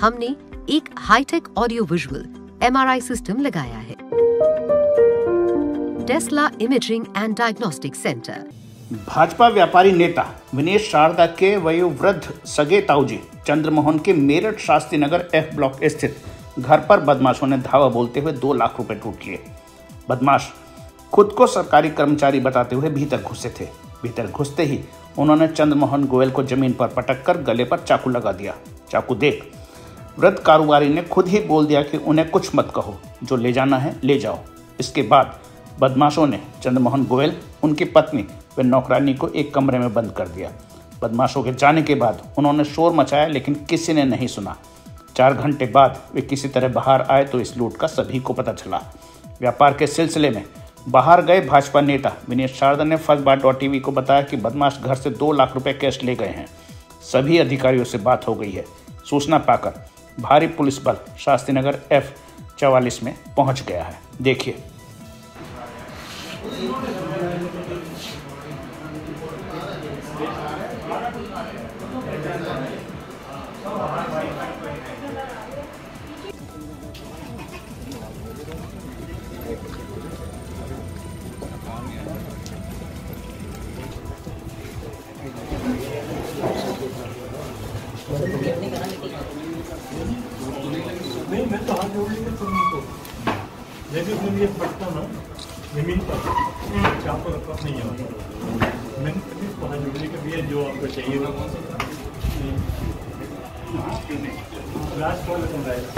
हमने एक high tech audio visual MRI system लगाया है। Tesla imaging and diagnostic centre. Bhajpa व्यापारी नेता विनेश शारदा के वयोवृद्ध सगे ताऊजी, चंद्रमोहन के मेरठ शास्त्री नगर एफ़ ब्लॉक स्थित घर पर बदमाशों ने धावा बोलते हुए दो लाख रुपए लूट लिए। बदमाश खुद को सरकारी कर्मचारी बताते हुए भीतर घुसे थे। भीतर घुसते ही उन्होंने चंद्रमोहन गोयल को ज़मीन पर पटक कर गले पर चाकू लगा दिया। चाकू देख वृद्ध कारोबारी ने खुद ही बोल दिया कि उन्हें कुछ मत कहो, जो ले जाना है, ले जाओ। इसके बाद बदमाशों ने चंद्रमोहन गोयल, उनकी पत्नी व नौकरानी को एक कमरे में बंद कर दिया। बदमाशों के जाने के बाद उन्होंने शोर मचाया, लेकिन किसी ने नहीं सुना। चार घंटे बाद वे किसी तरह बाहर आए तो इस लूट का सभी को पता चला। व्यापार के सिलसिले में बाहर गए भाजपा नेता विनेश शारदा ने फ़र्स्ट बार डॉट टीवी को बताया कि बदमाश घर से दो लाख रुपए कैश ले गए हैं। सभी अधिकारियों से बात हो गई है। सूचना पाकर भारी पुलिस बल शास्त्री नगर एफ़ चवालीस में पहुँच गया है। देखिए। तो मैं भी अपने लिए पढ़ता ना ज़मीन पर चाप रखा नहीं आता मैंने कभी लिया जो आपको चाहिए वो लास्ट कॉल समझाएगा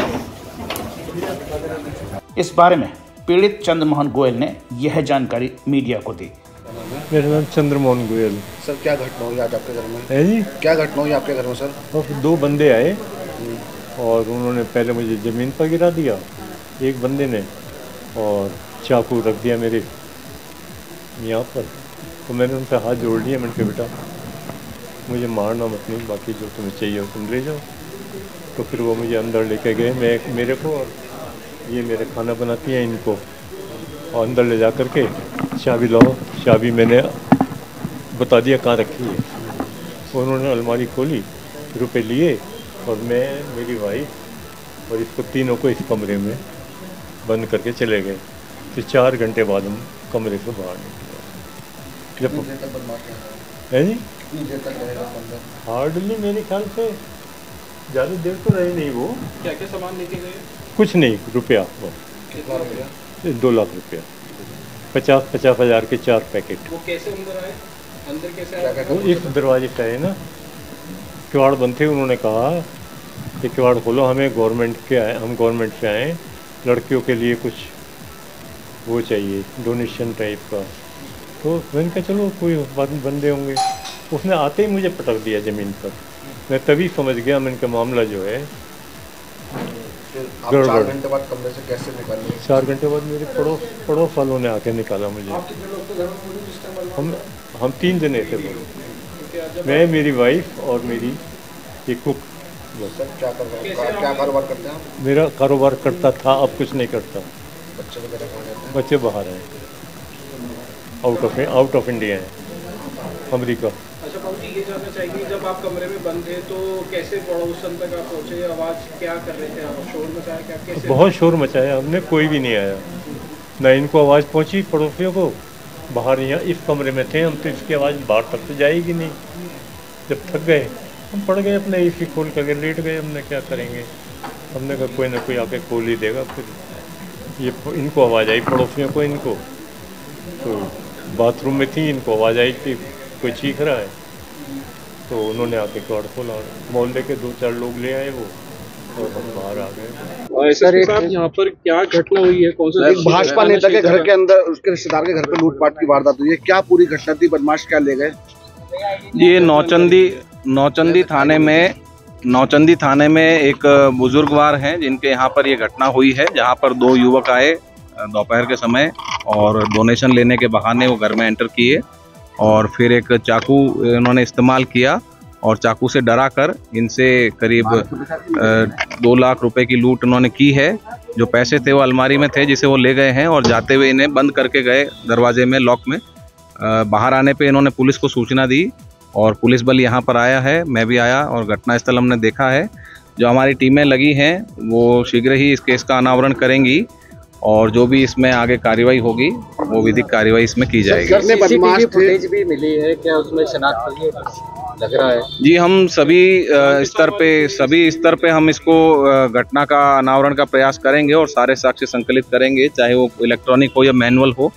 इस बारे में पीड़ित चंद्रमोहन गोयल ने यह जानकारी मीडिया को दी। मेरा नाम चंद्रमोहन गोयल। सर क्या घटना हुई आज आपके घर में? है जी। क्या घटना हुई आपके घर में सर? दो बंदे आए। और उन्होंने पहले मुझे ज़मीन पर गिरा दिया, एक बंदे ने, और चाकू रख दिया मेरे यहाँ पर। तो मैंने उनसे हाथ जोड़ लिया, मैंने कहा, बेटा, मुझे मारना मत, नहीं, बाकी जो तुम्हें चाहिए तुम ले जाओ। तो फिर वो मुझे अंदर लेके गए, मैं मेरे को, और ये मेरे खाना बनाती हैं इनको। और अंदर ले जा कर के चाबी लाओ, चाबी मैंने बता दिया कहाँ रखी है। उन्होंने अलमारी खोली, रुपए लिए और मैं मेरी वाइफ और इसको तीनों को इस कमरे में बंद करके चले गए। फिर चार घंटे बाद हम कमरे से बाहर निकले। जब है? जी? हार्डली मेरे ख्याल से ज़्यादा देर तो रहे नहीं वो। क्या क्या सामान लेके गए? कुछ नहीं रुपया वो। रुपया? दो लाख रुपया। पचास पचास हज़ार के चार पैकेट। वो कैसे अंदर आए? अंदर कैसे आए? वो इस दरवाजे से है ना। किवाड़ बंद थे उन्होंने कहा कि किवाड़ खोलो हमें गवर्नमेंट के आए हम गवर्नमेंट से आए लड़कियों के लिए कुछ वो चाहिए डोनेशन टाइप का। तो मैंने कहा चलो कोई बंदे होंगे। उसने आते ही मुझे पटक दिया ज़मीन पर। मैं तभी समझ गया मैंने का मामला जो है। चार घंटे बाद कमरे से कैसे निकाले चार घंटे बाद मेरे पड़ोस पड़ोस वालों ने आके निकाला मुझे। हम हम तीन जने थे मैं मेरी वाइफ और मेरी एक कुक सर क्या क्या कारोबार करते हैं मेरा कारोबार करता था अब कुछ नहीं करता। बच्चे वगैरह हैं? बाहर हैं। Out of out of India हैं। अमेरिका। अच्छा बाबू जी ये जानना चाहिए जब आप कमरे में बंद थे तो कैसे पड़ोसन तक आप पहुँचे? आवाज़ क्या कर रहे थे आप? शोर मचाया क्या? कैसे? बहुत शोर मचाया। हमने कोई भी नहीं आया। ना इनको आवाज़ पहुँची पड़ोसियों को। बाहर यहाँ इस कमरे में थे हम तो इसकी आवाज़ बाहर तक तो जाएगी नहीं। जब थक गए हम पड़ गए अपने एसी खोल करके लेट गए हमने क्या करेंगे? हमने कहा कोई ना कोई आके खोल ही देगा फिर ये इनको आवाज़ आई पड़ोसियों को इनको। तो बाथरूम में थी इनको आवाज़ आई कि कोई चीख रहा है। तो उन्होंने आके कॉर्ड खोला मोहल्ले के दो चार लोग ले आए वो और हम बाहर आ गए। सर साहब यहाँ पर क्या घटना हुई है? कौन सा भाजपा नेता के घर के अंदर उसके रिश्तेदार के घर पे लूटपाट की वारदात हुई है। क्या पूरी घटना थी? बदमाश क्या ले गए? ये नौचंदी नौचंदी थाने में, नौचंदी थाने में एक बुजुर्गवार हैं जिनके यहाँ पर ये घटना हुई है, जहाँ पर दो युवक आए दोपहर के समय और डोनेशन लेने के बहाने वो घर में एंटर किए और फिर एक चाकू इन्होंने इस्तेमाल किया और चाकू से डरा कर इनसे करीब दो लाख रुपए की लूट उन्होंने की है। जो पैसे थे वो अलमारी में थे, जिसे वो ले गए हैं और जाते हुए इन्हें बंद करके गए दरवाजे में, लॉक में। बाहर आने पे इन्होंने पुलिस को सूचना दी और पुलिस बल यहाँ पर आया है मैं भी आया और घटनास्थल हमने देखा है। जो हमारी टीमें लगी हैं वो शीघ्र ही इस केस का अनावरण करेंगी और जो भी इसमें आगे कार्रवाई होगी वो विधिक कार्रवाई इसमें की जाएगी। फुटेज भी मिली है क्या उसमें शनाख्त लग रहा है? जी हम सभी स्तर पे सभी स्तर पे हम इसको घटना का अनावरण का प्रयास करेंगे और सारे साक्ष्य संकलित करेंगे चाहे वो इलेक्ट्रॉनिक हो या मैनुअल हो।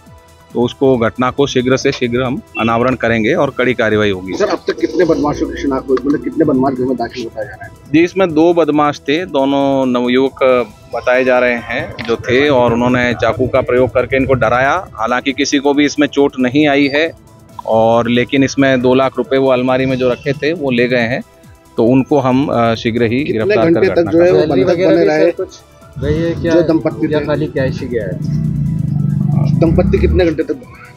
तो उसको घटना को शीघ्र से शीघ्र हम अनावरण करेंगे और कड़ी कार्रवाई होगी। सर अब तक कितने बदमाशों की शिनाख्त हुई? मतलब कितने बदमाश घर में दाखिल बताया जा रहा है? जी इसमें दो बदमाश थे दोनों नवयुवक बताए जा रहे हैं जो थे और उन्होंने चाकू का प्रयोग करके इनको डराया। हालाँकि किसी को भी इसमें चोट नहीं आई है और लेकिन इसमें दो लाख रुपए वो अलमारी में जो रखे थे वो ले गए हैं। तो उनको हम शीघ्र ही गिरफ़्तार घंटे कर तक जो है वो बंधक बने रहे जो दंपत्ति खाली कैश ही गया है? दंपत्ति कितने घंटे तक